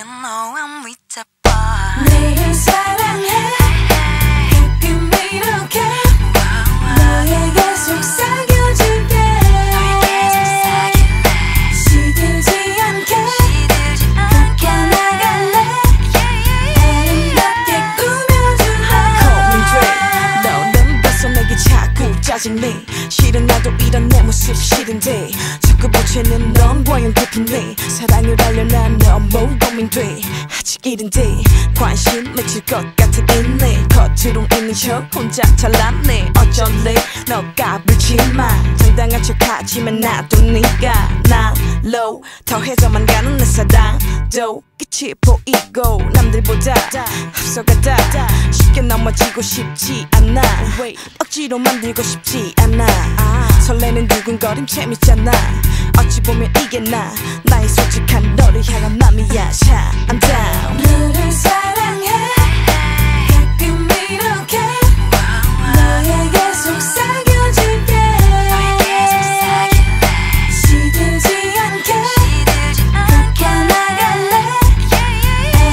You know I'm with be here. 싫은 나도 이런 내 모습 싫은데 보채는 넌 과연 고픈데 사랑을 하려나 너무 고민돼? 아직 이른데 관심 맺힐 것 같은 인내 겉으로 있는 척 혼자 잘났네. 어쩔래 너 까불지마? 당당한 척하지만 나도 니가 날로 더해서만 가는 내 사랑도 끝이 보이고 남들보다 앞서가다. 쉽게 넘어지고 싶지 않아. 억지로 만들고 싶지 않아 설레는 두근거림 재밌잖아. 어찌 보면 이게 나 나의 솔직한 너를 향한 맘이야. I'm down 너를 사랑해. 가끔 이렇게 너에게 속삭여줄게. 시들지 않게 그렇게 나갈래?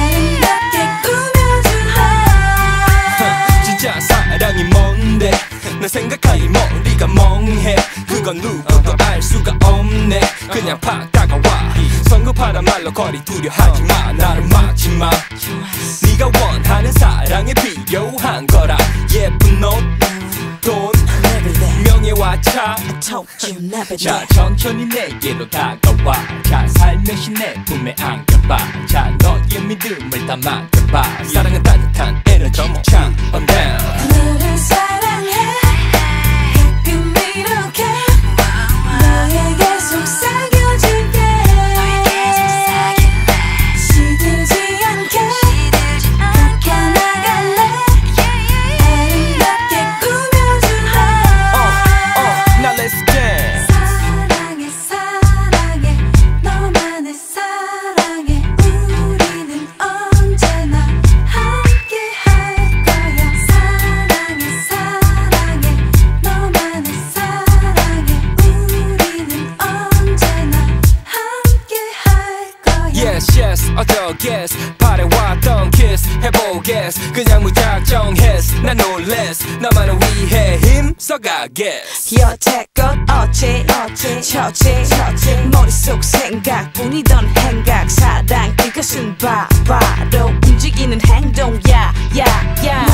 아름답게 꾸며줄래? 진짜 사랑이 뭔데 내 생각하니 머리가 멍해. 그건 누구도 알 수가 없네. 그냥 팍 다가와. 성급하단 말로 거리 두려하지 마. 나를 막지 마. 네가 원하는 사랑에 필요한 거라. 예쁜 옷돈. 명예와 차. 자 천천히 내게로 다가와. 자 살며시 내 품에 안겨봐. 자 너의 믿음을 다 맡겨봐. 사랑은 따뜻한 에너지 yes 어쩌겠어 바래왔던 kiss. 해보겠어 그냥 무작정 했어 난 놀랬어 나만을 위해 힘써가겠어 여태껏 어째 어째 처제 처제 머릿속 생각뿐이던 행각. 사랑 그것은 바 바로 움직이는 행동야. 야야